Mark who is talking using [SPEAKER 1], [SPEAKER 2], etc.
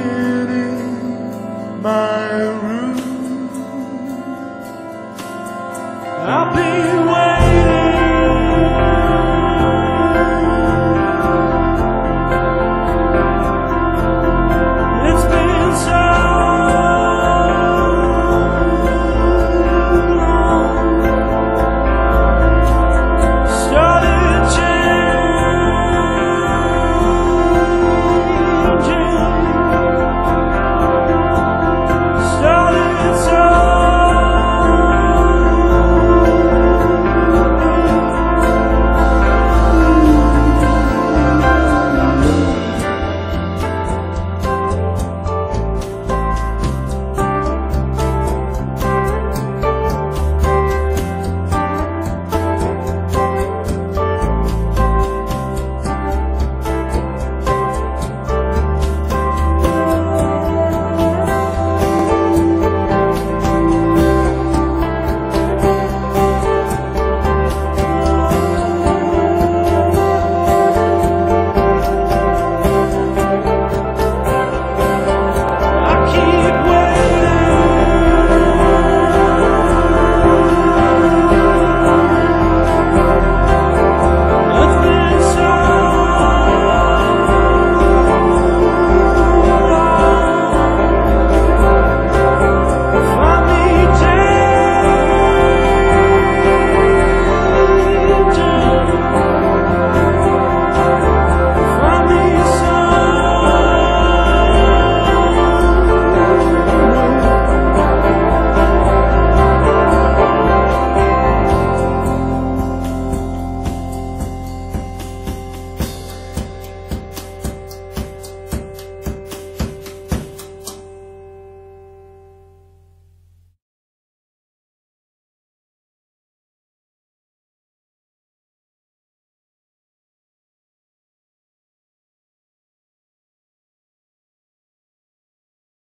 [SPEAKER 1] in my room. I'll be